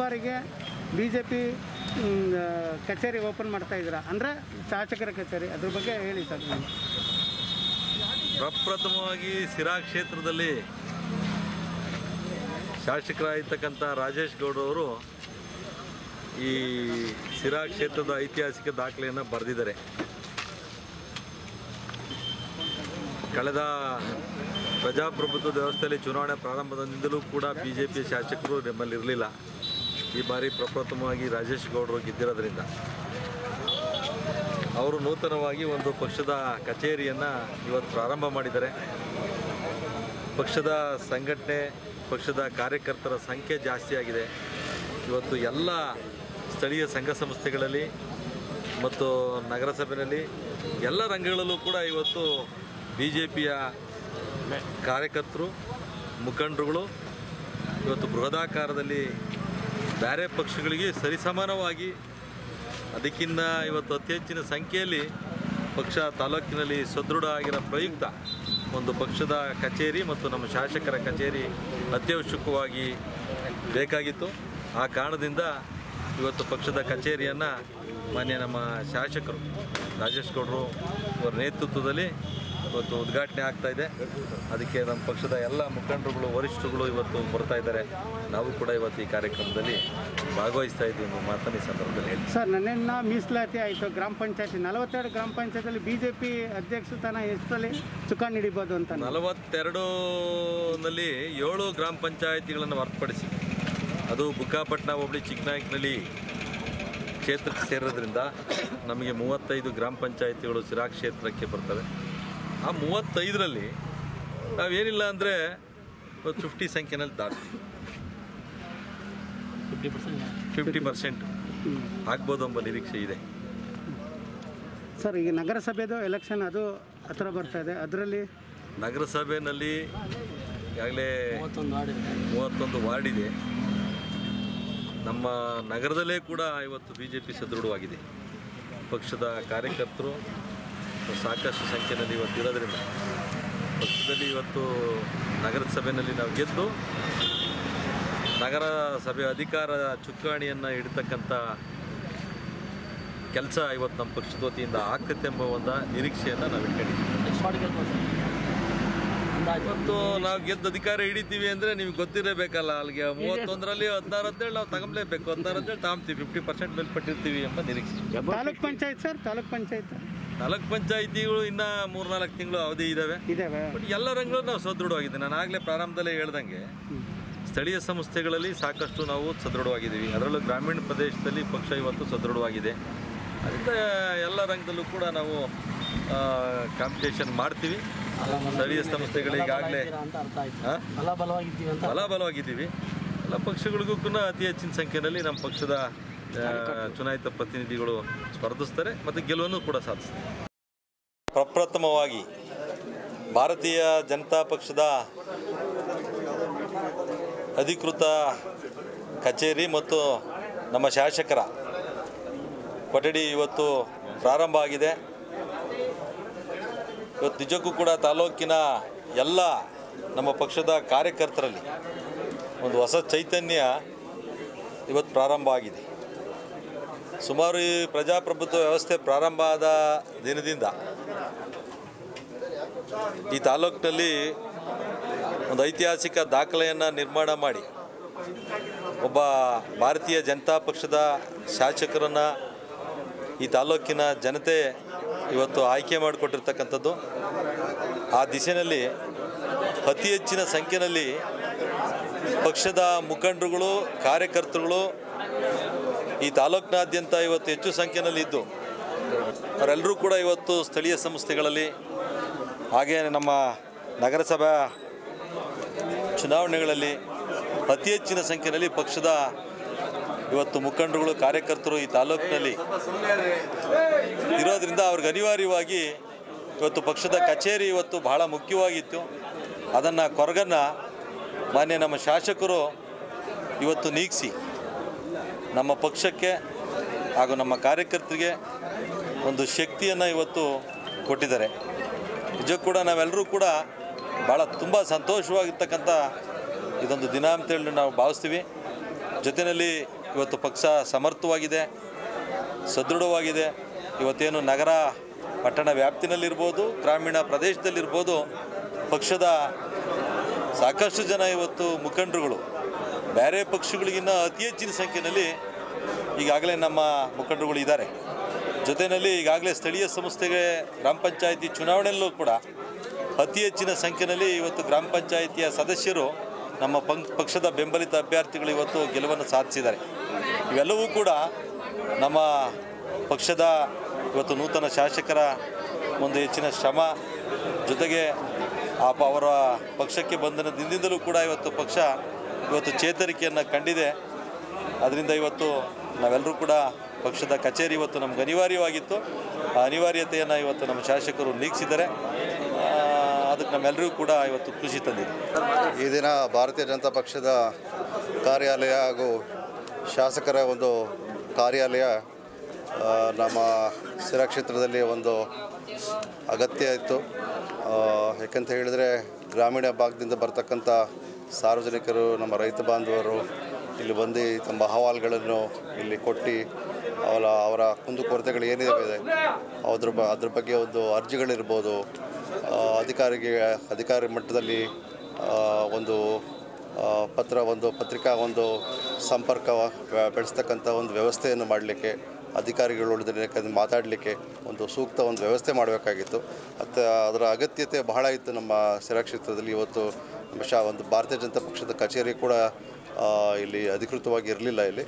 ಬಾರಿಗೆ B J P ಕಚೇರಿ open ಮಾಡ್ತಾ ಇದ್ದೀರಾ? ಅಂದರೆ ಶಾಸಕರ ಕಚೇರಿ. ಅದ್ರ ಬಗ್ಗೆ ಹೇಳಿ ಸರ್ ಪ್ರಪ್ರಥಮವಾಗಿ ಸಿರಾ ಕ್ಷೇತ್ರದಲ್ಲಿ ಶಾಸಕರಾಗಿರ್ತಕ್ಕಂಥ ರಾಜೇಶ್ ಗೌಡವರು ಈ ಸಿರಾ ಕ್ಷೇತ್ರದ ಐತಿಹಾಸಿಕ ದಾಖಲೆಯನ್ನು ಬರೆದಿದ್ದಾರೆ. ಕಳೆದ ಪ್ರಜಾಪ್ರಭುತ್ವ ವ್ಯವಸ್ಥೆಯಲ್ಲಿ ಚುನಾವಣೆ ಪ್ರಾರಂಭದಿಂದಲೂ ಕೂಡ ಬಿ ಜೆ ಪಿ ಶಾಸಕರು ನಮ್ಮಲ್ಲಿ ಇರಲಿಲ್ಲ ಈ ಬಾರಿ ಪ್ರಪ್ರಥಮವಾಗಿ ರಾಜೇಶ್ ಗೌಡರು ಗೆದ್ದಿರೋದ್ರಿಂದ ಅವರು ನೂತನವಾಗಿ ಒಂದು ಪಕ್ಷದ ಕಚೇರಿಯನ್ನು ಇವತ್ತು ಪ್ರಾರಂಭ ಮಾಡಿದ್ದಾರೆ. ಪಕ್ಷದ ಸಂಘಟನೆ, ಪಕ್ಷದ ಕಾರ್ಯಕರ್ತರ ಸಂಖ್ಯೆ ಜಾಸ್ತಿ ಆಗಿದೆ. ಇವತ್ತು ಎಲ್ಲ ಸ್ಥಳೀಯ ಸಂಘ ಸಂಸ್ಥೆಗಳಲ್ಲಿ ಮತ್ತು ನಗರಸಭೆಯಲ್ಲಿ ಎಲ್ಲ ರಂಗಗಳಲ್ಲೂ ಕೂಡ ಇವತ್ತು ಬಿ ಜೆ ಪಿಯ ಕಾರ್ಯಕರ್ತರು, ಮುಖಂಡರುಗಳು ಇವತ್ತು ಬೃಹದಾಕಾರದಲ್ಲಿ ಬೇರೆ ಪಕ್ಷಗಳಿಗೆ ಸರಿಸಮಾನವಾಗಿ ಅದಕ್ಕಿಂತ ಇವತ್ತು ಅತಿ ಹೆಚ್ಚಿನ ಸಂಖ್ಯೆಯಲ್ಲಿ ಪಕ್ಷ ತಾಲೂಕಿನಲ್ಲಿ ಸದೃಢ ಆಗಿರೋ ಪ್ರಯುಕ್ತ ಒಂದು ಪಕ್ಷದ ಕಚೇರಿ ಮತ್ತು ನಮ್ಮ ಶಾಸಕರ ಕಚೇರಿ ಅತ್ಯವಶ್ಯಕವಾಗಿ ಬೇಕಾಗಿತ್ತು. ಆ ಕಾರಣದಿಂದ ಇವತ್ತು ಪಕ್ಷದ ಕಚೇರಿಯನ್ನು ಮಾನ್ಯ ನಮ್ಮ ಶಾಸಕರು ರಾಜೇಶ್ ಗೌಡರು ಅವರ ನೇತೃತ್ವದಲ್ಲಿ ಇವತ್ತು ಉದ್ಘಾಟನೆ ಆಗ್ತಾ ಇದೆ. ಅದಕ್ಕೆ ನಮ್ಮ ಪಕ್ಷದ ಎಲ್ಲ ಮುಖಂಡರುಗಳು ವರಿಷ್ಠರುಗಳು ಇವತ್ತು ಬರ್ತಾ ಇದ್ದಾರೆ. ನಾವು ಕೂಡ ಇವತ್ತು ಈ ಕಾರ್ಯಕ್ರಮದಲ್ಲಿ ಭಾಗವಹಿಸ್ತಾ ಇದ್ದೀವಿ ಮಾತನ್ನು ಈ ಸಂದರ್ಭದಲ್ಲಿ ಹೇಳಿ. ಸರ್ ನನ್ನೆನ್ನ ಮೀಸಲಾತಿ ಆಯಿತು. ಗ್ರಾಮ ಪಂಚಾಯತಿ ನಲವತ್ತೆರಡು ಗ್ರಾಮ ಪಂಚಾಯತಿಯಲ್ಲಿ ಬಿ ಜೆ ಪಿ ಅಧ್ಯಕ್ಷ ಸ್ಥಾನ ಎಷ್ಟರಲ್ಲಿ ಚುಕ್ಕಾಣಿ ಹಿಡಿಬೋದು ಅಂತ ನಲವತ್ತೆರಡು ನಲ್ಲಿ ಏಳು ಗ್ರಾಮ ಪಂಚಾಯಿತಿಗಳನ್ನು ಹೊರತುಪಡಿಸಿ ಅದು ಬುಕ್ಕಾಪಟ್ಟಣ ಹೋಬಳಿ ಚಿಕ್ಕನಾಯಕನಲ್ಲಿ ಕ್ಷೇತ್ರಕ್ಕೆ ಸೇರೋದ್ರಿಂದ ನಮಗೆ ಮೂವತ್ತೈದು ಗ್ರಾಮ ಪಂಚಾಯಿತಿಗಳು ಸಿರಾ ಕ್ಷೇತ್ರಕ್ಕೆ ಬರ್ತವೆ. ಆ ಮೂವತ್ತೈದರಲ್ಲಿ ನಾವೇನಿಲ್ಲ ಅಂದರೆ ಒಂದು ಫಿಫ್ಟಿ ಸಂಖ್ಯೆನಲ್ಲಿ ದಾಟ್ತೀವಿ ಫಿಫ್ಟಿ ಪರ್ಸೆಂಟ್ ಆಗ್ಬೋದು ಎಂಬ ನಿರೀಕ್ಷೆ ಇದೆ. ಸರ್ ಈಗ ನಗರಸಭೆದು ಎಲೆಕ್ಷನ್ ಅದು ಹತ್ರ ಬರ್ತಾ ಇದೆ. ಅದರಲ್ಲಿ? ನಗರಸಭೆಯಲ್ಲಿ ಈಗಾಗಲೇ ಮೂವತ್ತೊಂದು ವಾರ್ಡ್ ಇದೆ. ನಮ್ಮ ನಗರದಲ್ಲೇ ಕೂಡ ಇವತ್ತು ಬಿ ಜೆ ಪಿ ಸದೃಢವಾಗಿದೆ. ಪಕ್ಷದ ಕಾರ್ಯಕರ್ತರು ಸಾಕಷ್ಟು ಸಂಖ್ಯೆಯಲ್ಲಿ ಇವತ್ತು ಇರೋದ್ರಿಂದ ಪಕ್ಷದಲ್ಲಿ ಇವತ್ತು ನಗರಸಭೆಯಲ್ಲಿ ನಾವು ಗೆದ್ದು ನಗರ ಸಭೆ ಅಧಿಕಾರ ಚುಕ್ಕಾಣಿಯನ್ನು ಇಡ್ತಕ್ಕಂಥ ಕೆಲಸ ಇವತ್ತು ನಮ್ಮ ಪಕ್ಷದ ವತಿಯಿಂದ ಆಗ್ತೈತೆ ಎಂಬ ಒಂದು ನಿರೀಕ್ಷೆಯನ್ನು ನಾವು ಇಟ್ಕೊಂಡಿದ್ದೀವಿ. ಇವತ್ತು ನಾವು ಗೆದ್ದು ಅಧಿಕಾರ ಹಿಡಿತೀವಿ ಅಂದರೆ ನಿಮ್ಗೆ ಗೊತ್ತಿರಬೇಕಲ್ಲ ಅಲ್ಲಿಗೆ ಮೂವತ್ತೊಂದರಲ್ಲಿ ಹದಿನಾರು ಅಂತೇಳಿ ನಾವು ತಗೊಂಬಲೇಬೇಕು ಹದಿನಾರು ಅಂತೇಳಿ ತಾಂಬ್ತೀವಿ ಫಿಫ್ಟಿ ಪರ್ಸೆಂಟ್ ಮೇಲ್ಪಟ್ಟಿರ್ತೀವಿ ಎಂಬ ನಿರೀಕ್ಷೆ. ತಾಲೂಕ್ ಪಂಚಾಯತ್ ಸರ್ ತಾಲೂಕ್ ಪಂಚಾಯತ್. ನಾಲ್ಕು ಪಂಚಾಯಿತಿಗಳು ಇನ್ನ ಮೂರ್ನಾಲ್ಕು ತಿಂಗಳು ಅವಧಿ ಇದಾವೆ. ಇದಾವೆ. ಬಟ್ ಎಲ್ಲ ರಂಗಗಳು ನಾವು ಸದೃಢವಾಗಿದೆ ನಾನು ಆಗಲೇ ಪ್ರಾರಂಭದಲ್ಲೇ ಹೇಳ್ದಂಗೆ ಸ್ಥಳೀಯ ಸಂಸ್ಥೆಗಳಲ್ಲಿ ಸಾಕಷ್ಟು ನಾವು ಸದೃಢವಾಗಿದ್ದೀವಿ. ಅದರಲ್ಲೂ ಗ್ರಾಮೀಣ ಪ್ರದೇಶದಲ್ಲಿ ಪಕ್ಷ ಇವತ್ತು ಸದೃಢವಾಗಿದೆ. ಅದರಿಂದ ಎಲ್ಲ ರಂಗದಲ್ಲೂ ಕೂಡ ನಾವು ಕಾಂಪಿಟೇಷನ್ ಮಾಡ್ತೀವಿ. ಸ್ಥಳೀಯ ಸಂಸ್ಥೆಗಳಿಗಾಗಲೇ ಹಾಂ ಬಲವಾಗಿದ್ದೀವಿ ಅಂತ ಬಲ ಬಲವಾಗಿದ್ದೀವಿ. ಎಲ್ಲ ಪಕ್ಷಗಳಿಗೂ ಕೂಡ ಅತಿ ಹೆಚ್ಚಿನ ಸಂಖ್ಯೆಯಲ್ಲಿ ನಮ್ಮ ಪಕ್ಷದ ಚುನಾಯಿತ ಪ್ರತಿನಿಧಿಗಳು ಸ್ಪರ್ಧಿಸ್ತಾರೆ ಮತ್ತು ಗೆಲುವನ್ನು ಕೂಡ ಸಾಧಿಸ್ತಾರೆ. ಪ್ರಪ್ರಥಮವಾಗಿ ಭಾರತೀಯ ಜನತಾ ಪಕ್ಷದ ಅಧಿಕೃತ ಕಚೇರಿ ಮತ್ತು ನಮ್ಮ ಶಾಸಕರ ಕೊಠಡಿ ಇವತ್ತು ಪ್ರಾರಂಭ ಆಗಿದೆ. ಇವತ್ತು ನಿಜಕ್ಕೂ ಕೂಡ ತಾಲೂಕಿನ ಎಲ್ಲ ನಮ್ಮ ಪಕ್ಷದ ಕಾರ್ಯಕರ್ತರಲ್ಲಿ ಒಂದು ಹೊಸ ಚೈತನ್ಯ ಇವತ್ತು ಪ್ರಾರಂಭ ಆಗಿದೆ. ಸುಮಾರು ಈ ಪ್ರಜಾಪ್ರಭುತ್ವ ವ್ಯವಸ್ಥೆ ಪ್ರಾರಂಭ ಆದ ದಿನದಿಂದ ಈ ತಾಲೂಕಿನಲ್ಲಿ ಒಂದು ಐತಿಹಾಸಿಕ ದಾಖಲೆಯನ್ನು ನಿರ್ಮಾಣ ಮಾಡಿ ಒಬ್ಬ ಭಾರತೀಯ ಜನತಾ ಪಕ್ಷದ ಶಾಸಕರನ್ನು ಈ ತಾಲೂಕಿನ ಜನತೆ ಇವತ್ತು ಆಯ್ಕೆ ಮಾಡಿಕೊಟ್ಟಿರ್ತಕ್ಕಂಥದ್ದು. ಆ ದಿಸೆಯಲ್ಲಿ ಅತಿ ಹೆಚ್ಚಿನ ಸಂಖ್ಯೆಯಲ್ಲಿ ಪಕ್ಷದ ಮುಖಂಡರುಗಳು, ಕಾರ್ಯಕರ್ತರುಗಳು ಈ ತಾಲೂಕಿನಾದ್ಯಂತ ಇವತ್ತು ಹೆಚ್ಚು ಸಂಖ್ಯೆಯಲ್ಲಿ ಇದ್ದು, ಅವರೆಲ್ಲರೂ ಕೂಡ ಇವತ್ತು ಸ್ಥಳೀಯ ಸಂಸ್ಥೆಗಳಲ್ಲಿ, ಹಾಗೇ ನಮ್ಮ ನಗರಸಭಾ ಚುನಾವಣೆಗಳಲ್ಲಿ ಅತಿ ಹೆಚ್ಚಿನ ಸಂಖ್ಯೆಯಲ್ಲಿ ಪಕ್ಷದ ಇವತ್ತು ಮುಖಂಡರುಗಳು, ಕಾರ್ಯಕರ್ತರು ಈ ತಾಲೂಕಿನಲ್ಲಿ ಇರೋದ್ರಿಂದ ಅವ್ರಿಗೆ ಅನಿವಾರ್ಯವಾಗಿ ಇವತ್ತು ಪಕ್ಷದ ಕಚೇರಿ ಇವತ್ತು ಬಹಳ ಮುಖ್ಯವಾಗಿತ್ತು. ಅದನ್ನು ಕೊರಗನ್ನು ಮಾನ್ಯ ನಮ್ಮ ಶಾಸಕರು ಇವತ್ತು ನೀಗಿಸಿ. ನಮ್ಮ ಪಕ್ಷಕ್ಕೆ ಹಾಗೂ ನಮ್ಮ ಕಾರ್ಯಕರ್ತರಿಗೆ ಒಂದು ಶಕ್ತಿಯನ್ನು ಇವತ್ತು ಕೊಟ್ಟಿದ್ದಾರೆ. ನಿಜಕ್ಕೂ ಕೂಡ ನಾವೆಲ್ಲರೂ ಕೂಡ ಭಾಳ ತುಂಬ ಸಂತೋಷವಾಗಿರ್ತಕ್ಕಂಥ ಇದೊಂದು ದಿನ ಅಂತೇಳಿ ನಾವು ಭಾವಿಸ್ತೀವಿ. ಜೊತೆಯಲ್ಲಿ ಇವತ್ತು ಪಕ್ಷ ಸಮರ್ಥವಾಗಿದೆ, ಸದೃಢವಾಗಿದೆ. ಇವತ್ತೇನು ನಗರ ಪಟ್ಟಣ ವ್ಯಾಪ್ತಿನಲ್ಲಿರ್ಬೋದು, ಗ್ರಾಮೀಣ ಪ್ರದೇಶದಲ್ಲಿರ್ಬೋದು ಪಕ್ಷದ ಸಾಕಷ್ಟು ಜನ ಇವತ್ತು ಮುಖಂಡರುಗಳು ಬೇರೆ ಪಕ್ಷಗಳಿಗಿನ್ನ ಅತಿ ಹೆಚ್ಚಿನ ಸಂಖ್ಯೆಯಲ್ಲಿ ಈಗಾಗಲೇ ನಮ್ಮ ಮುಖಂಡರುಗಳು ಇದ್ದಾರೆ. ಜೊತೆಯಲ್ಲಿ ಈಗಾಗಲೇ ಸ್ಥಳೀಯ ಸಂಸ್ಥೆಗೆ ಗ್ರಾಮ ಪಂಚಾಯಿತಿ ಚುನಾವಣೆಯಲ್ಲೂ ಕೂಡ ಅತಿ ಹೆಚ್ಚಿನ ಸಂಖ್ಯೆಯಲ್ಲಿ ಇವತ್ತು ಗ್ರಾಮ ಪಂಚಾಯಿತಿಯ ಸದಸ್ಯರು ನಮ್ಮ ಪಂಕ್ ಪಕ್ಷದ ಬೆಂಬಲಿತ ಅಭ್ಯರ್ಥಿಗಳು ಇವತ್ತು ಗೆಲುವನ್ನು ಸಾಧಿಸಿದ್ದಾರೆ. ಇವೆಲ್ಲವೂ ಕೂಡ ನಮ್ಮ ಪಕ್ಷದ ಇವತ್ತು ನೂತನ ಶಾಸಕರ ಒಂದು ಹೆಚ್ಚಿನ ಶ್ರಮ ಜೊತೆಗೆ ಆ ಅವರ ಪಕ್ಷಕ್ಕೆ ಬಂಧನ ದಿನದಿಂದಲೂ ಕೂಡ ಇವತ್ತು ಪಕ್ಷ ಇವತ್ತು ಚೇತರಿಕೆಯನ್ನು ಕಂಡಿದೆ. ಅದರಿಂದ ಇವತ್ತು ನಾವೆಲ್ಲರೂ ಕೂಡ ಪಕ್ಷದ ಕಚೇರಿ ಇವತ್ತು ನಮ್ಗೆ ಅನಿವಾರ್ಯವಾಗಿತ್ತು. ಆ ಅನಿವಾರ್ಯತೆಯನ್ನು ಇವತ್ತು ನಮ್ಮ ಶಾಸಕರು ನೀಗಿಸಿದ್ದಾರೆ. ಅದಕ್ಕೆ ನಮ್ಮೆಲ್ಲರಿಗೂ ಕೂಡ ಇವತ್ತು ಖುಷಿ ತಂದಿದೆ. ಈ ದಿನ ಭಾರತೀಯ ಜನತಾ ಪಕ್ಷದ ಕಾರ್ಯಾಲಯ ಹಾಗೂ ಶಾಸಕರ ಒಂದು ಕಾರ್ಯಾಲಯ ನಮ್ಮ ಸಿರಾ ಕ್ಷೇತ್ರದಲ್ಲಿ ಒಂದು ಅಗತ್ಯ ಇತ್ತು. ಯಾಕಂತ ಹೇಳಿದರೆ ಗ್ರಾಮೀಣ ಭಾಗದಿಂದ ಬರ್ತಕ್ಕಂಥ ಸಾರ್ವಜನಿಕರು, ನಮ್ಮ ರೈತ ಬಾಂಧವರು ಇಲ್ಲಿ ಬಂದು ತಮ್ಮ ಅಹವಾಲುಗಳನ್ನು ಇಲ್ಲಿ ಕೊಟ್ಟು ಅವರ ಅವರ ಕುಂದುಕೊರತೆಗಳು ಏನಿದೆ ಅದ್ರ ಬ, ಅದ್ರ ಬಗ್ಗೆ ಒಂದು ಅರ್ಜಿಗಳಿರ್ಬೋದು. ಅಧಿಕಾರಿಗೆ, ಅಧಿಕಾರಿ ಮಟ್ಟದಲ್ಲಿ ಒಂದು ಪತ್ರ, ಒಂದು ಪತ್ರಿಕಾ, ಒಂದು ಸಂಪರ್ಕ ಬೆಳೆಸ್ತಕ್ಕಂಥ ಒಂದು ವ್ಯವಸ್ಥೆಯನ್ನು ಮಾಡಲಿಕ್ಕೆ ಅಧಿಕಾರಿಗಳೊಡನೆ ಮಾತಾಡಲಿಕ್ಕೆ ಒಂದು ಸೂಕ್ತ ಒಂದು ವ್ಯವಸ್ಥೆ ಮಾಡಬೇಕಾಗಿತ್ತು. ಮತ್ತು ಅದರ ಅಗತ್ಯತೆ ಬಹಳ ಇತ್ತು ನಮ್ಮ ಶಿರಾ ಕ್ಷೇತ್ರದಲ್ಲಿ. ಇವತ್ತು ಶಾ ಒಂದು ಭಾರತೀಯ ಜನತಾ ಪಕ್ಷದ ಕಚೇರಿ ಕೂಡ ಇಲ್ಲಿ ಅಧಿಕೃತವಾಗಿ ಇರಲಿಲ್ಲ ಇಲ್ಲಿ.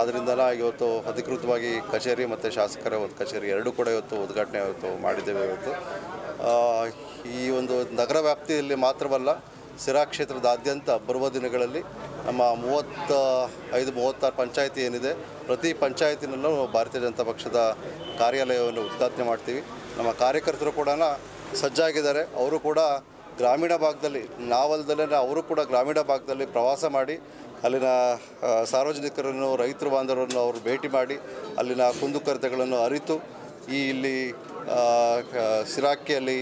ಆದ್ದರಿಂದ ಇವತ್ತು ಅಧಿಕೃತವಾಗಿ ಕಚೇರಿ ಮತ್ತು ಶಾಸಕರ ಒಂದು ಕಚೇರಿ ಎರಡೂ ಕೂಡ ಇವತ್ತು ಉದ್ಘಾಟನೆ ಇವತ್ತು ಮಾಡಿದ್ದೇವೆ ಇವತ್ತು. ಈ ಒಂದು ನಗರ ವ್ಯಾಪ್ತಿಯಲ್ಲಿ ಮಾತ್ರವಲ್ಲ, ಸಿರಾ ಕ್ಷೇತ್ರದಾದ್ಯಂತ ಬರುವ ದಿನಗಳಲ್ಲಿ ನಮ್ಮ ಮೂವತ್ತ ಐದು ಮೂವತ್ತಾರು ಪಂಚಾಯತಿ ಏನಿದೆ, ಪ್ರತಿ ಪಂಚಾಯತಿನಲ್ಲೂ ಭಾರತೀಯ ಜನತಾ ಪಕ್ಷದ ಕಾರ್ಯಾಲಯವನ್ನು ಉದ್ಘಾಟನೆ ಮಾಡ್ತೀವಿ. ನಮ್ಮ ಕಾರ್ಯಕರ್ತರು ಕೂಡ ಸಜ್ಜಾಗಿದ್ದಾರೆ. ಅವರು ಕೂಡ ಗ್ರಾಮೀಣ ಭಾಗದಲ್ಲಿ ನಾವಲ್ದಲ್ಲೇ ಅವರು ಕೂಡ ಗ್ರಾಮೀಣ ಭಾಗದಲ್ಲಿ ಪ್ರವಾಸ ಮಾಡಿ, ಅಲ್ಲಿನ ಸಾರ್ವಜನಿಕರನ್ನು, ರೈತರು ಬಾಂಧವರನ್ನು ಅವರು ಭೇಟಿ ಮಾಡಿ, ಅಲ್ಲಿನ ಕುಂದುಕೊರತೆಗಳನ್ನು ಅರಿತು, ಈ ಇಲ್ಲಿ ಸಿರಾಕಿಯಲ್ಲಿ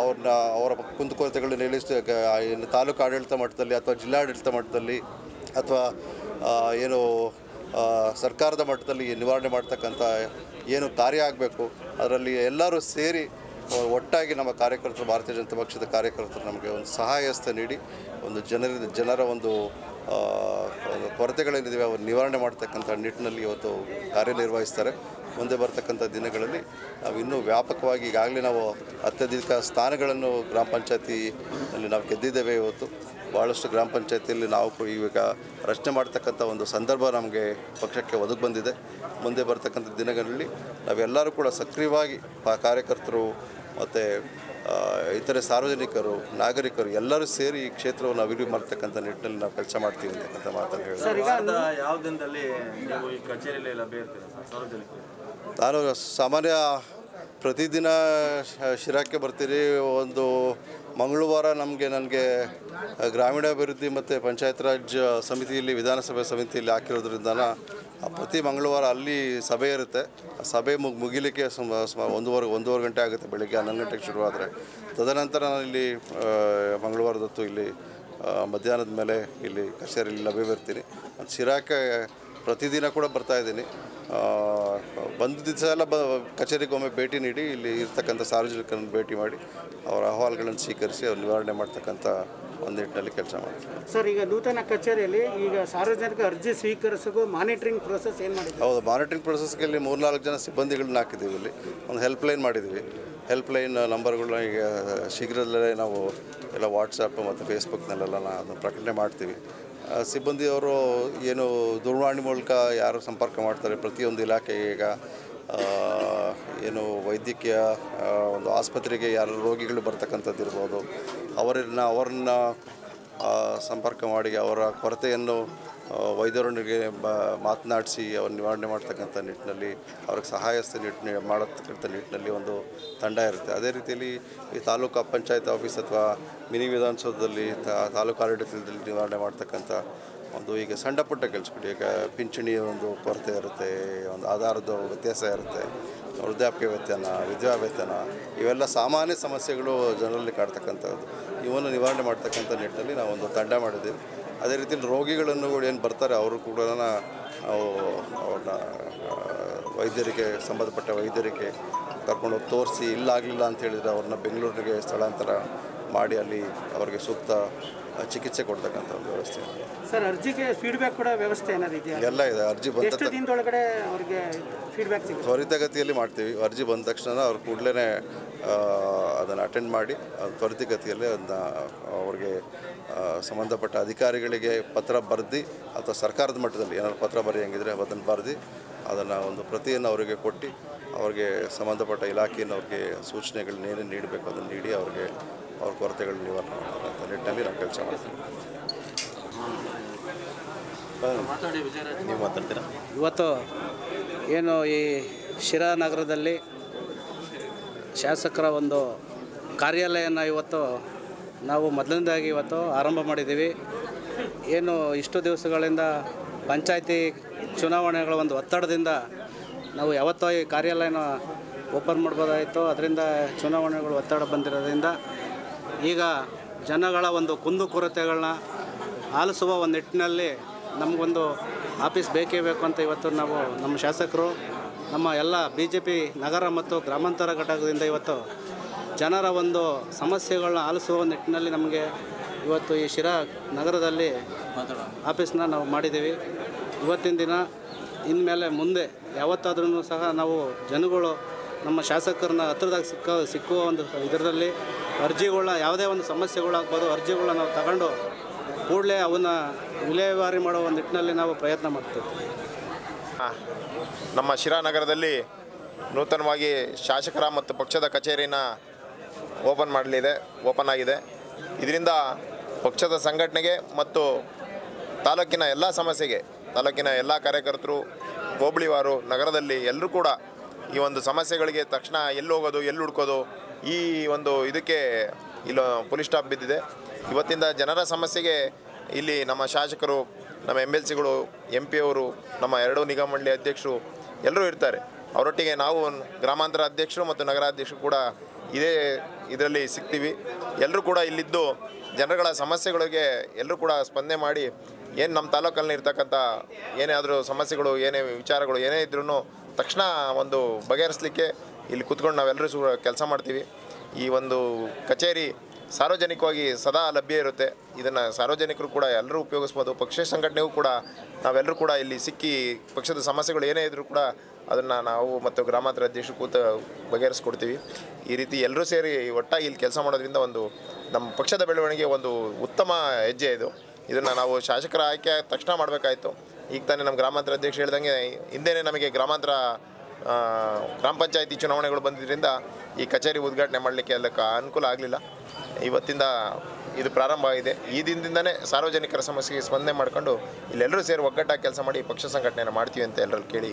ಅವ್ರನ್ನ, ಅವರ ಕುಂದುಕೊರತೆಗಳನ್ನು ಹೇಳಿಸ್ ತಾಲೂಕು ಆಡಳಿತ ಮಟ್ಟದಲ್ಲಿ ಅಥವಾ ಜಿಲ್ಲಾಡಳಿತ ಮಟ್ಟದಲ್ಲಿ ಅಥವಾ ಏನು ಸರ್ಕಾರದ ಮಟ್ಟದಲ್ಲಿ ನಿವಾರಣೆ ಮಾಡ್ತಕ್ಕಂಥ ಏನು ಕಾರ್ಯ ಆಗಬೇಕು, ಅದರಲ್ಲಿ ಎಲ್ಲರೂ ಸೇರಿ ಒಟ್ಟಾಗಿ ನಮ್ಮ ಕಾರ್ಯಕರ್ತರು ಭಾರತೀಯ ಜನತಾ ಪಕ್ಷದ ಕಾರ್ಯಕರ್ತರು ನಮಗೆ ಒಂದು ಸಹಾಯ ಹಸ್ತ ನೀಡಿ ಒಂದು ಜನರ ಜನರ ಒಂದು ಆ, ಅವರು ನಿವಾರಣೆ ಮಾಡ್ತಕ್ಕಂಥ ನಿಟ್ಟಿನಲ್ಲಿ ಇವತ್ತು ಕಾರ್ಯನಿರ್ವಹಿಸ್ತಾರೆ. ಮುಂದೆ ಬರ್ತಕ್ಕಂಥ ದಿನಗಳಲ್ಲಿ ನಾವು ಇನ್ನೂ ವ್ಯಾಪಕವಾಗಿ ಈಗಾಗಲೇ ನಾವು ಅತ್ಯಧಿಕ ಸ್ಥಾನಗಳನ್ನು ಗ್ರಾಮ ಪಂಚಾಯತಿಯಲ್ಲಿ ನಾವು ಗೆದ್ದಿದ್ದೇವೆ ಇವತ್ತು. ಭಾಳಷ್ಟು ಗ್ರಾಮ ಪಂಚಾಯತಿಯಲ್ಲಿ ನಾವು ಈಗ ರಚನೆ ಮಾಡ್ತಕ್ಕಂಥ ಒಂದು ಸಂದರ್ಭ ನಮಗೆ ಪಕ್ಷಕ್ಕೆ ಒದಗಿ ಬಂದಿದೆ. ಮುಂದೆ ಬರ್ತಕ್ಕಂಥ ದಿನಗಳಲ್ಲಿ ನಾವೆಲ್ಲರೂ ಕೂಡ ಸಕ್ರಿಯವಾಗಿ ಕಾರ್ಯಕರ್ತರು ಮತ್ತು ಇತರೆ ಸಾರ್ವಜನಿಕರು ನಾಗರಿಕರು ಎಲ್ಲರೂ ಸೇರಿ ಈ ಕ್ಷೇತ್ರವನ್ನು ಅಭಿವೃದ್ಧಿ ಮಾಡ್ತಕ್ಕಂಥ ನಿಟ್ಟಿನಲ್ಲಿ ನಾವು ಕೆಲಸ ಮಾಡ್ತೀವಿ ಅಂತಕ್ಕಂಥ ಮಾತನ್ನು ಹೇಳಿ ನಾನು ಸಾಮಾನ್ಯ ಪ್ರತಿದಿನ ಶಿರಾಕ್ಕೆ ಬರ್ತೀನಿ ಒಂದು ಮಂಗಳವಾರ ನಮಗೆ ನನಗೆ ಗ್ರಾಮೀಣಾಭಿವೃದ್ಧಿ ಮತ್ತು ಪಂಚಾಯತ್ ರಾಜ್ ಸಮಿತಿಯಲ್ಲಿ, ವಿಧಾನಸಭೆ ಸಮಿತಿಯಲ್ಲಿ ಹಾಕಿರೋದ್ರಿಂದ ಪ್ರತಿ ಮಂಗಳವಾರ ಅಲ್ಲಿ ಸಭೆ ಇರುತ್ತೆ. ಸಭೆ ಮುಗ್, ಮುಗಿಲಿಕ್ಕೆ ಸುಮ ಸುಮಾರು ಒಂದೂವರೆ ಒಂದೂವರೆ ಗಂಟೆ ಆಗುತ್ತೆ. ಬೆಳಿಗ್ಗೆ ಹನ್ನೊಂದು ಗಂಟೆಗೆ ಶುರುವಾದರೆ. ತದನಂತರ ನಾನು ಇಲ್ಲಿ ಮಂಗಳವಾರದೊತ್ತು ಇಲ್ಲಿ ಮಧ್ಯಾಹ್ನದ ಮೇಲೆ ಇಲ್ಲಿ ಕಚೇರಿಯಲ್ಲಿ ಲಭ್ಯವಿರ್ತೀನಿ ಶಿರಾಕ್ಕೆ ಪ್ರತಿದಿನ ಕೂಡ ಬರ್ತಾ ಬಂದ ದಿವಸ ಎಲ್ಲ ಬ ಕಚೇರಿಗೆ ಒಮ್ಮೆ ಭೇಟಿ ನೀಡಿ ಇಲ್ಲಿ ಇರ್ತಕ್ಕಂಥ ಸಾರ್ವಜನಿಕರನ್ನು ಭೇಟಿ ಮಾಡಿ ಅವರ ಅಹವಾಲುಗಳನ್ನು ಸ್ವೀಕರಿಸಿ ಅವ್ರು ನಿವಾರಣೆ ಮಾಡ್ತಕ್ಕಂಥ ಒಂದು ನಿಟ್ಟಿನಲ್ಲಿ ಕೆಲಸ ಮಾಡ್ತೀವಿ ಸರ್ ಈಗ ನೂತನ ಕಚೇರಿಯಲ್ಲಿ ಈಗ ಸಾರ್ವಜನಿಕ ಅರ್ಜಿ ಸ್ವೀಕರಿಸೋದು ಮಾನಿಟ್ರಿಂಗ್ ಪ್ರೋಸೆಸ್ ಏನು ಮಾಡಿದೆ ಹೌದು ಮಾನಿಟ್ರಿಂಗ್ ಪ್ರೊಸೆಸ್ಗೆ ಇಲ್ಲಿ ಮೂರ್ನಾಲ್ಕು ಜನ ಸಿಬ್ಬಂದಿಗಳನ್ನ ಹಾಕಿದ್ದೀವಿ ಇಲ್ಲಿ. ಒಂದು ಹೆಲ್ಪ್ಲೈನ್ ಮಾಡಿದ್ದೀವಿ. ಹೆಲ್ಪ್ಲೈನ್ ನಂಬರ್ಗಳನ್ನ ಈಗ ಶೀಘ್ರದಲ್ಲೇ ನಾವು ಎಲ್ಲ ವಾಟ್ಸಪ್ ಮತ್ತು ಫೇಸ್ಬುಕ್ನಲ್ಲೆಲ್ಲ ನಾವು ಪ್ರಕಟಣೆ ಮಾಡ್ತೀವಿ. ಸಿಬ್ಬಂದಿಯವರು ಏನು ದೂರವಾಣಿ ಮೂಲಕ ಯಾರು ಸಂಪರ್ಕ ಮಾಡ್ತಾರೆ, ಪ್ರತಿಯೊಂದು ಇಲಾಖೆಗೆ ಈಗ ಏನು ವೈದ್ಯಕೀಯ ಒಂದು ಆಸ್ಪತ್ರೆಗೆ ಯಾರು ರೋಗಿಗಳು ಬರ್ತಕ್ಕಂಥದ್ದು ಇರ್ಬೋದು, ಅವರನ್ನ ಅವರನ್ನ ಸಂಪರ್ಕ ಮಾಡಿ ಅವರ ಕೊರತೆಯನ್ನು ವೈದ್ಯರೊಂದಿಗೆ ಮಾತನಾಡಿಸಿ ಅವ್ರ ನಿವಾರಣೆ ಮಾಡ್ತಕ್ಕಂಥ ನಿಟ್ಟಿನಲ್ಲಿ, ಅವ್ರಿಗೆ ಸಹಾಯ ಹಸ್ತ ನಿಟ್ಟಿನ ಮಾಡತಕ್ಕಂಥ ನಿಟ್ಟಿನಲ್ಲಿ ಒಂದು ತಂಡ ಇರುತ್ತೆ. ಅದೇ ರೀತಿಯಲ್ಲಿ ಈ ತಾಲೂಕು ಪಂಚಾಯತ್ ಆಫೀಸ್ ಅಥವಾ ಮಿನಿ ವಿಧಾನಸೌಧದಲ್ಲಿ ತಾಲೂಕು ಆಡಳಿತದಲ್ಲಿ ನಿವಾರಣೆ ಮಾಡ್ತಕ್ಕಂಥ ಒಂದು ಈಗ ಸಣ್ಣ ಪುಟ್ಟ ಕೆಲಸಗಳು, ಈಗ ಪಿಂಚಣಿಯ ಒಂದು ಕೊರತೆ ಇರುತ್ತೆ, ಒಂದು ಆಧಾರದ ವ್ಯತ್ಯಾಸ ಇರುತ್ತೆ, ವೃದ್ಧಾಪ್ಯ ವೇತನ, ವಿಧವಾ ವೇತನ, ಇವೆಲ್ಲ ಸಾಮಾನ್ಯ ಸಮಸ್ಯೆಗಳು ಜನರಲ್ಲಿ ಕಾಡ್ತಕ್ಕಂಥದ್ದು. ಇವನ್ನು ನಿವಾರಣೆ ಮಾಡ್ತಕ್ಕಂಥ ನಿಟ್ಟಿನಲ್ಲಿ ನಾವು ಒಂದು ತಂಡ ಮಾಡಿದ್ದೀವಿ. ಅದೇ ರೀತಿ ರೋಗಿಗಳನ್ನು ಕೂಡ ಏನು ಬರ್ತಾರೆ, ಅವರು ಕೂಡ ನಾವು ಅವ್ರನ್ನ ವೈದ್ಯರಿಗೆ, ಸಂಬಂಧಪಟ್ಟ ವೈದ್ಯರಿಗೆ ಕರ್ಕೊಂಡೋಗಿ ತೋರಿಸಿ, ಇಲ್ಲ ಆಗಲಿಲ್ಲ ಅಂತ ಹೇಳಿದರೆ ಅವ್ರನ್ನ ಬೆಂಗಳೂರಿಗೆ ಸ್ಥಳಾಂತರ ಮಾಡಿ ಅಲ್ಲಿ ಅವರಿಗೆ ಸೂಕ್ತ ಚಿಕಿತ್ಸೆ ಕೊಡ್ತಕ್ಕಂಥ ಒಂದು ವ್ಯವಸ್ಥೆ. ಸರ್ ಅರ್ಜಿಗೆ ಫೀಡ್ಬ್ಯಾಕ್ ಕೂಡ ವ್ಯವಸ್ಥೆ ಏನಾದ್ರು ಇದೆಯಾ? ಎಲ್ಲ ಇದೆ ಅರ್ಜಿ ಬಂದ ಎಷ್ಟು ದಿನದೊಳಗಡೆ ಅವರಿಗೆ ಫೀಡ್ಬ್ಯಾಕ್ ಸಿಗುತ್ತೆ? ತ್ವರಿತಗತಿಯಲ್ಲಿ ಮಾಡ್ತೀವಿ. ಅರ್ಜಿ ಬಂದ ತಕ್ಷಣ ಅವ್ರು ಕೂಡಲೇ ಅದನ್ನು ಅಟೆಂಡ್ ಮಾಡಿ ಅದು ತ್ವರಿತಗತಿಯಲ್ಲಿ ಅದನ್ನ ಅವ್ರಿಗೆ ಆ, ಸಂಬಂಧಪಟ್ಟ ಅಧಿಕಾರಿಗಳಿಗೆ ಪತ್ರ ಬರೆದು ಅಥವಾ ಸರ್ಕಾರದ ಮಟ್ಟದಲ್ಲಿ ಏನಾದ್ರು ಪತ್ರ ಬರೆಯಂಗಿದ್ರೆ ಅದನ್ನು ಬರೆದು ಅದನ್ನು ಒಂದು ಪ್ರತಿಯನ್ನು ಅವರಿಗೆ ಕೊಟ್ಟು ಅವ್ರಿಗೆ ಸಂಬಂಧಪಟ್ಟ ಇಲಾಖೆಯನ್ನು ಅವ್ರಿಗೆ ಸೂಚನೆಗಳನ್ನ ಏನೇನು ನೀಡಬೇಕು ಅದನ್ನು ನೀಡಿ ಅವ್ರಿಗೆ ಅವ್ರ ಕೊರತೆಗಳು ನಿವಾರಣೆ ಮಾಡೋದಂತ ನಿಟ್ಟಿನಲ್ಲಿ ನಾವು ಕೆಲಸ ಮಾಡ್ತೀವಿ. ನೀವು ಮಾತಾಡ್ತೀರಾ? ಇವತ್ತು ಏನು ಈ ಶಿರಾ ನಗರದಲ್ಲಿ ಶಾಸಕರ ಒಂದು ಕಾರ್ಯಾಲಯನ ಇವತ್ತು ನಾವು ಮೊದಲನೇದಾಗಿ ಇವತ್ತು ಆರಂಭ ಮಾಡಿದ್ದೀವಿ. ಏನು ಇಷ್ಟು ದಿವಸಗಳಿಂದ ಪಂಚಾಯತಿ ಚುನಾವಣೆಗಳ ಒಂದು ಒತ್ತಡದಿಂದ ನಾವು ಯಾವತ್ತೋ ಈ ಕಾರ್ಯಾಲಯನ ಓಪನ್ ಮಾಡ್ಬೋದಾಯಿತು. ಅದರಿಂದ ಚುನಾವಣೆಗಳು ಒತ್ತಡ ಬಂದಿರೋದ್ರಿಂದ ಈಗ ಜನಗಳ ಒಂದು ಕುಂದುಕೊರತೆಗಳನ್ನ ಆಲಿಸುವ ಒಂದು ನಿಟ್ಟಿನಲ್ಲಿ ನಮಗೊಂದು ಆಫೀಸ್ ಬೇಕೇ ಬೇಕು ಅಂತ ಇವತ್ತು ನಾವು ನಮ್ಮ ಶಾಸಕರು, ನಮ್ಮ ಎಲ್ಲ ಬಿ ಜೆ ಪಿ ನಗರ ಮತ್ತು ಗ್ರಾಮಾಂತರ ಘಟಕದಿಂದ ಇವತ್ತು ಜನರ ಒಂದು ಸಮಸ್ಯೆಗಳನ್ನ ಆಲಿಸುವ ನಿಟ್ಟಿನಲ್ಲಿ ನಮಗೆ ಇವತ್ತು ಈ ಶಿರಾ ನಗರದಲ್ಲಿ ಆಫೀಸ್ನ ನಾವು ಮಾಡಿದ್ದೀವಿ. ಇವತ್ತಿನ ದಿನ ಇನ್ಮೇಲೆ ಮುಂದೆ ಯಾವತ್ತಾದ್ರೂ ಸಹ ನಾವು ಜನಗಳು ನಮ್ಮ ಶಾಸಕರನ್ನ ಹತ್ರದಾಗ ಸಿಕ್ಕ ಸಿಕ್ಕುವ ಒಂದು ಇದರಲ್ಲಿ ಅರ್ಜಿಗಳನ್ನ ಯಾವುದೇ ಒಂದು ಸಮಸ್ಯೆಗಳಾಗ್ಬೋದು ಅರ್ಜಿಗಳನ್ನ ನಾವು ತಗೊಂಡು ಕೂಡಲೇ ಅವನ್ನ ವಿಲೇವಾರಿ ಮಾಡೋ ಒಂದು ನಿಟ್ಟಿನಲ್ಲಿ ನಾವು ಪ್ರಯತ್ನ ಮಾಡ್ತೀವಿ. ನಮ್ಮ ಶಿರಾನಗರದಲ್ಲಿ ನೂತನವಾಗಿ ಶಾಸಕರ ಮತ್ತು ಪಕ್ಷದ ಕಚೇರಿನ ಓಪನ್ ಮಾಡಲಿದೆ, ಓಪನ್ ಆಗಿದೆ. ಇದರಿಂದ ಪಕ್ಷದ ಸಂಘಟನೆಗೆ ಮತ್ತು ತಾಲೂಕಿನ ಎಲ್ಲ ಸಮಸ್ಯೆಗೆ, ತಾಲೂಕಿನ ಎಲ್ಲ ಕಾರ್ಯಕರ್ತರು, ಹೋಬಳಿವಾರು, ನಗರದಲ್ಲಿ ಎಲ್ಲರೂ ಕೂಡ ಈ ಒಂದು ಸಮಸ್ಯೆಗಳಿಗೆ ತಕ್ಷಣ ಎಲ್ಲಿ ಹೋಗೋದು, ಎಲ್ಲಿ ಹುಡ್ಕೋದು ಈ ಒಂದು ಇದಕ್ಕೆ ಇಲ್ಲ ಪೊಲೀಸ್ ಸ್ಟಾಪ್ ಬಿದ್ದಿದೆ. ಇವತ್ತಿಂದ ಜನರ ಸಮಸ್ಯೆಗೆ ಇಲ್ಲಿ ನಮ್ಮ ಶಾಸಕರು, ನಮ್ಮ ಎಂ ಎಲ್ ಸಿಗಳು ಎಂ ಪಿ ಅವರು, ನಮ್ಮ ಎರಡು ನಿಗಮ ಮಂಡಳಿ ಅಧ್ಯಕ್ಷರು ಎಲ್ಲರೂ ಇರ್ತಾರೆ. ಅವರೊಟ್ಟಿಗೆ ನಾವು ಗ್ರಾಮಾಂತರ ಅಧ್ಯಕ್ಷರು ಮತ್ತು ನಗರಾಧ್ಯಕ್ಷರು ಕೂಡ ಇದೇ ಇದರಲ್ಲಿ ಸಿಗ್ತೀವಿ. ಎಲ್ಲರೂ ಕೂಡ ಇಲ್ಲಿದ್ದು ಜನರುಗಳ ಸಮಸ್ಯೆಗಳಿಗೆ ಎಲ್ಲರೂ ಕೂಡ ಸ್ಪಂದನೆ ಮಾಡಿ ಏನು ನಮ್ಮ ತಾಲೂಕಲ್ಲಿ ಇರ್ತಕ್ಕಂಥ ಏನೇ ಆದರೂ ಸಮಸ್ಯೆಗಳು, ಏನೇ ವಿಚಾರಗಳು ಏನೇ ಇದ್ರೂ ತಕ್ಷಣ ಒಂದು ಬಗೆಹರಿಸಲಿಕ್ಕೆ ಇಲ್ಲಿ ಕೂತ್ಕೊಂಡು ನಾವೆಲ್ಲರೂ ಕೆಲಸ ಮಾಡ್ತೀವಿ. ಈ ಒಂದು ಕಚೇರಿ ಸಾರ್ವಜನಿಕವಾಗಿ ಸದಾ ಲಭ್ಯ ಇರುತ್ತೆ. ಇದನ್ನು ಸಾರ್ವಜನಿಕರು ಕೂಡ ಎಲ್ಲರೂ ಉಪಯೋಗಿಸ್ಬೋದು. ಪಕ್ಷ ಸಂಘಟನೆಗೂ ಕೂಡ ನಾವೆಲ್ಲರೂ ಕೂಡ ಇಲ್ಲಿ ಸಿಕ್ಕಿ ಪಕ್ಷದ ಸಮಸ್ಯೆಗಳು ಏನೇ ಇದ್ದರೂ ಕೂಡ ಅದನ್ನು ನಾವು ಮತ್ತು ಗ್ರಾಮಾಂತರ ಅಧ್ಯಕ್ಷರು ಕೂತ ಬಗೆಹರಿಸ್ಕೊಡ್ತೀವಿ. ಈ ರೀತಿ ಎಲ್ಲರೂ ಸೇರಿ ಒಟ್ಟಾಗಿ ಇಲ್ಲಿ ಕೆಲಸ ಮಾಡೋದ್ರಿಂದ ಒಂದು ನಮ್ಮ ಪಕ್ಷದ ಬೆಳವಣಿಗೆ ಒಂದು ಉತ್ತಮ ಹೆಜ್ಜೆ ಇದು. ಇದನ್ನು ನಾವು ಶಾಸಕರ ಆಯ್ಕೆ ತಕ್ಷಣ ಮಾಡಬೇಕಾಯಿತು. ಈಗ ತಾನೇ ನಮ್ಮ ಗ್ರಾಮಾಂತರ ಅಧ್ಯಕ್ಷ ಹೇಳ್ದಂಗೆ ಹಿಂದೆನೇ ನಮಗೆ ಗ್ರಾಮಾಂತರ ಗ್ರಾಮ ಪಂಚಾಯತಿ ಚುನಾವಣೆಗಳು ಬಂದಿದ್ದರಿಂದ ಈ ಕಚೇರಿ ಉದ್ಘಾಟನೆ ಮಾಡಲಿಕ್ಕೆ ಅದಕ್ಕೆ ಅನುಕೂಲ ಆಗಲಿಲ್ಲ. ಇವತ್ತಿಂದ ಇದು ಪ್ರಾರಂಭ ಆಗಿದೆ. ಈ ದಿನದಿಂದನೇ ಸಾರ್ವಜನಿಕರ ಸಮಸ್ಯೆಗೆ ಸ್ಪಂದನೆ ಮಾಡಿಕೊಂಡು ಇಲ್ಲೆಲ್ಲರೂ ಸೇರಿ ಒಗ್ಗಟ್ಟಾಗಿ ಕೆಲಸ ಮಾಡಿ ಪಕ್ಷ ಸಂಘಟನೆಯನ್ನು ಮಾಡ್ತೀವಿ ಅಂತ ಎಲ್ಲರಲ್ಲಿ ಕೇಳಿ.